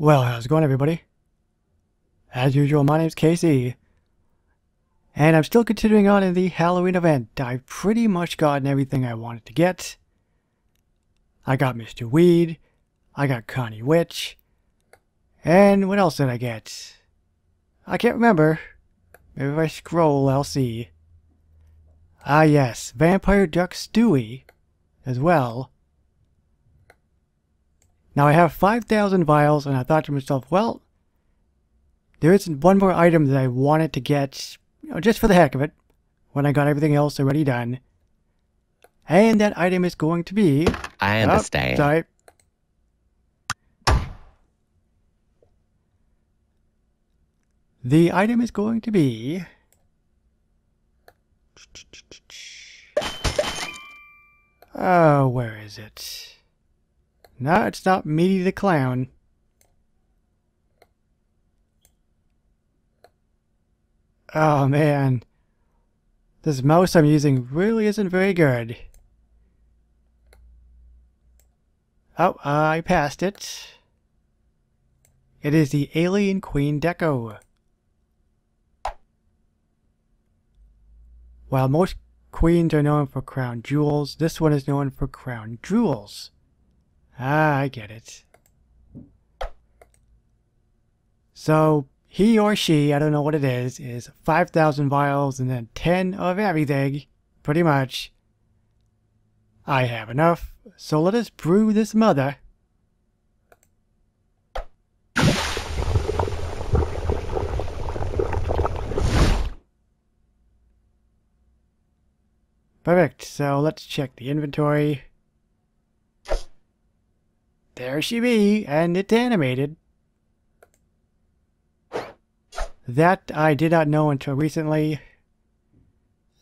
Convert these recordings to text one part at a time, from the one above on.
Well, how's it going, everybody? As usual, my name's KC. And I'm still continuing on in the Halloween event. I've pretty much gotten everything I wanted to get. I got Mr. Weed. I got Connie Witch. And what else did I get? I can't remember. Maybe if I scroll, I'll see. Ah yes, Vampire Duck Stewie as well. Now I have 5,000 vials and I thought to myself, well, there is one more item that I wanted to get, you know, just for the heck of it, when I got everything else already done. And that item is going to be... I oh, understand. Oh, sorry. The item is going to be... Oh, where is it? No, it's not Meaty the Clown. Oh man. This mouse I'm using really isn't very good. Oh, I passed it. It is the Alien Queen Deco. While most queens are known for crown jewels, this one is known for crown jewels. Ah, I get it. So, he or she, I don't know what it is, is 5,000 vials and then 10 of everything, pretty much. I have enough, so let us brew this mother. Perfect, so let's check the inventory. There she be, and it's animated. That I did not know until recently.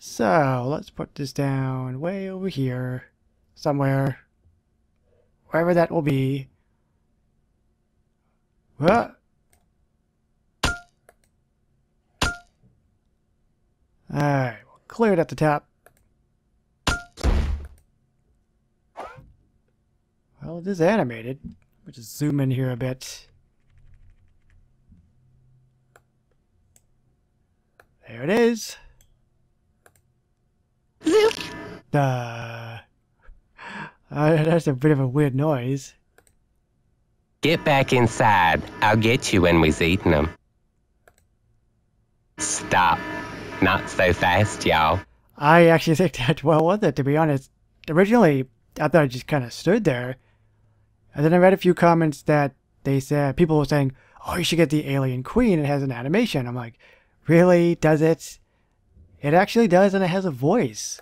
So, let's put this down way over here. Somewhere. Wherever that will be. What? Alright, we'll clear it at the top. Well, it is animated. We'll just zoom in here a bit. There it is. Uh, uh, that's a bit of a weird noise. Get back inside. I'll get you when we've eaten them. Stop. Not so fast, y'all. I actually think that well was it, to be honest. Originally, I thought it just kind of stood there. And then I read a few comments that they said, people were saying, oh, you should get the Alien Queen. It has an animation. I'm like, really? Does it? It actually does, and it has a voice.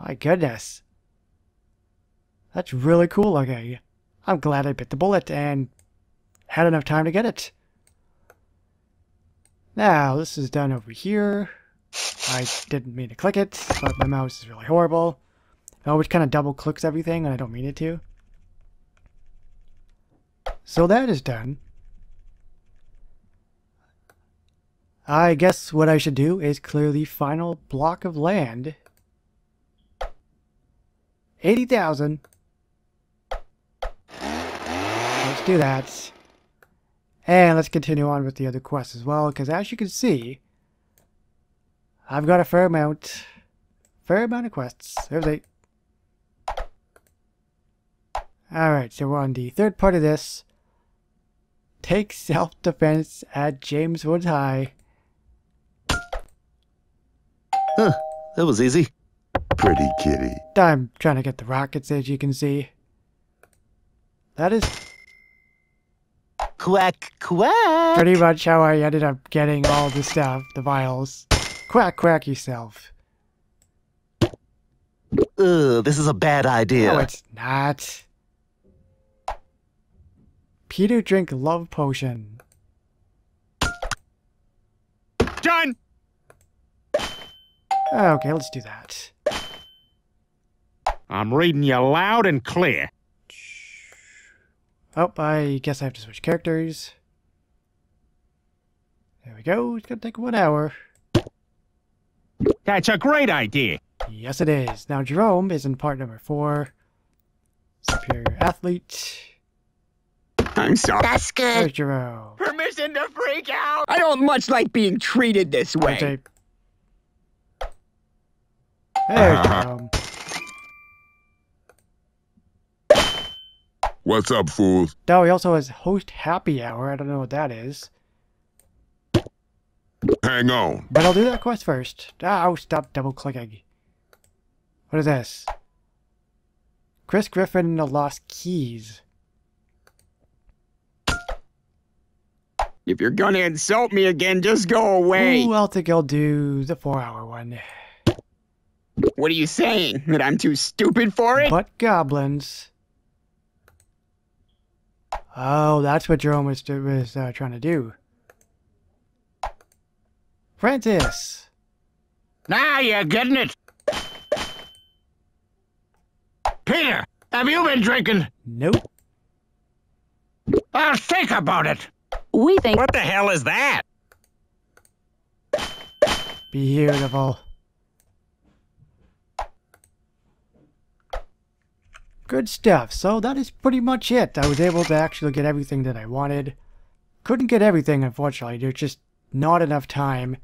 My goodness. That's really cool looking. I'm glad I bit the bullet and had enough time to get it. Now, this is done over here. I didn't mean to click it, but my mouse is really horrible. It always kind of double clicks everything and I don't mean it to. So that is done. I guess what I should do is clear the final block of land. 80,000. Let's do that. And let's continue on with the other quests as well, because as you can see, I've got a fair amount, fair amount of quests. There's eight. Alright, so we're on the third part of this. Take self-defense at James Woods High. Huh, that was easy. Pretty kitty. I'm trying to get the rockets as you can see. That is Quack, quack. pretty much how I ended up getting all the stuff, the vials. Quack quack yourself. Ugh, this is a bad idea. No, it's not. Peter drink love potion. Done! Ah, okay, let's do that. I'm reading you loud and clear. Oh, I guess I have to switch characters. There we go. It's gonna take one hour. That's a great idea. Yes, it is. Now, Jerome is in part number four. Superior athlete. I'm sorry. That's good. There's Jerome. Permission to freak out. I don't much like being treated this way. Okay. There's uh-huh. Jerome. What's up, fools? Now he also has host happy hour. I don't know what that is. Hang on. But I'll do that quest first. Ah, oh, stop double clicking. What is this? Chris Griffin and the Lost Keys. If you're gonna insult me again, just go away. Ooh, I'll think I'll do the four hour one. What are you saying? That I'm too stupid for it? But goblins. Oh, that's what Jerome was, was uh, trying to do. Francis! Now you're getting it. Peter, have you been drinking? Nope. I'll think about it. We think What the hell is that? Beautiful. Good stuff. So that is pretty much it. I was able to actually get everything that I wanted. Couldn't get everything, unfortunately. There's just not enough time.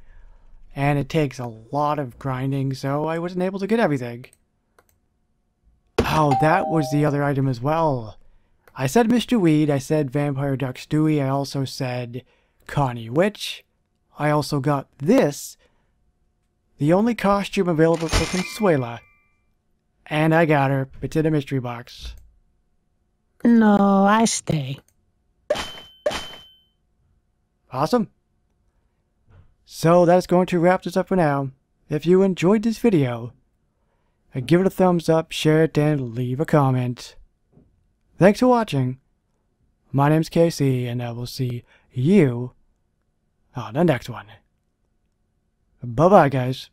And it takes a lot of grinding, so I wasn't able to get everything. Oh, that was the other item as well. I said Mr. Weed, I said Vampire Duck Stewie, I also said Connie Witch. I also got this, the only costume available for Consuela. And I got her. It's in a mystery box. no, I stay. Awesome. So that's going to wrap this up for now. If you enjoyed this video, give it a thumbs up, share it, and leave a comment. Thanks for watching. My name's KC, and I will see you on the next one. Bye-bye, guys.